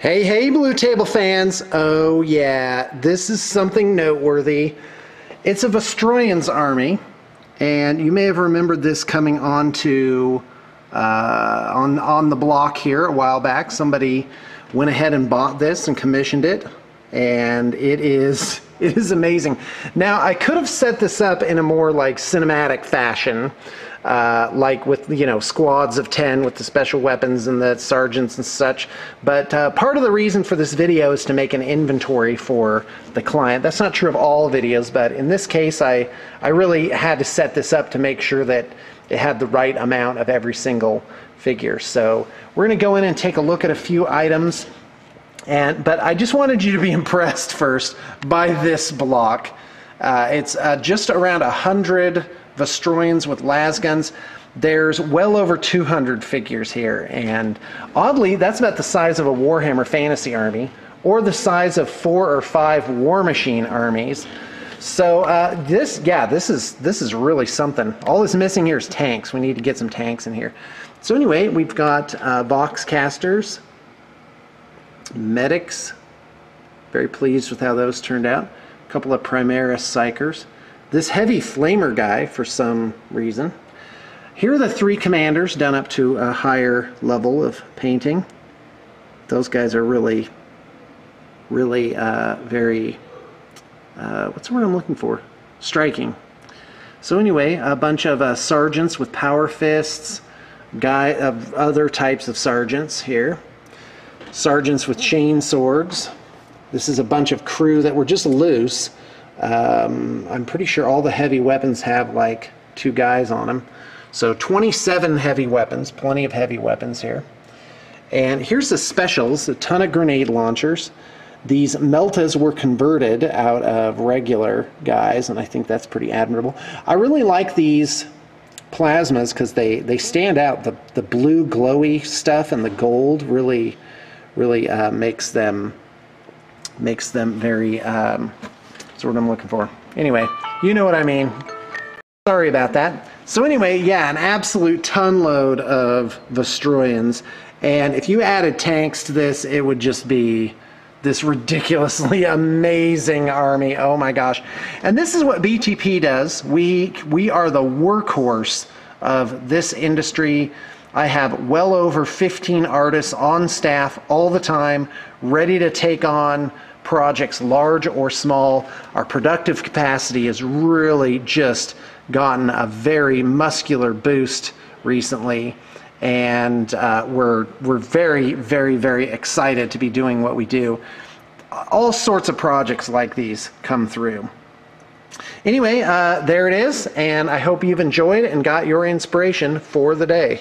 Hey, hey, Blue Table fans. Oh, yeah, this is something noteworthy. It's a Vostroyan's army, and you may have remembered this coming onto uh, on on the block here a while back. Somebody went ahead and bought this and commissioned it, and it is it is amazing. Now I could have set this up in a more like cinematic fashion, uh, like with you know squads of 10 with the special weapons and the sergeants and such but uh, part of the reason for this video is to make an inventory for the client. That's not true of all videos but in this case I I really had to set this up to make sure that it had the right amount of every single figure. So we're going to go in and take a look at a few items and but I just wanted you to be impressed first by this block uh, it's uh, just around a hundred Vostroyans with lasguns. There's well over 200 figures here, and oddly, that's about the size of a Warhammer Fantasy army, or the size of four or five War Machine armies. So uh, this, yeah, this is this is really something. All that's missing here is tanks. We need to get some tanks in here. So anyway, we've got uh, vox casters, medics. Very pleased with how those turned out. A couple of Primaris psykers this heavy flamer guy for some reason. Here are the three commanders done up to a higher level of painting. Those guys are really, really uh, very, uh, what's the word I'm looking for? Striking. So anyway, a bunch of uh, sergeants with power fists, guy of other types of sergeants here. Sergeants with chain swords. This is a bunch of crew that were just loose um, I'm pretty sure all the heavy weapons have like two guys on them. So 27 heavy weapons, plenty of heavy weapons here. And here's the specials, a ton of grenade launchers. These Meltas were converted out of regular guys, and I think that's pretty admirable. I really like these plasmas because they, they stand out. The, the blue glowy stuff and the gold really, really uh, makes them makes them very um, that's what I'm looking for. Anyway, you know what I mean. Sorry about that. So anyway, yeah, an absolute ton load of Vostroyans. And if you added tanks to this, it would just be this ridiculously amazing army. Oh my gosh. And this is what BTP does. We, we are the workhorse of this industry. I have well over 15 artists on staff all the time, ready to take on projects, large or small. Our productive capacity has really just gotten a very muscular boost recently. And uh, we're, we're very, very, very excited to be doing what we do. All sorts of projects like these come through. Anyway, uh, there it is, and I hope you've enjoyed and got your inspiration for the day.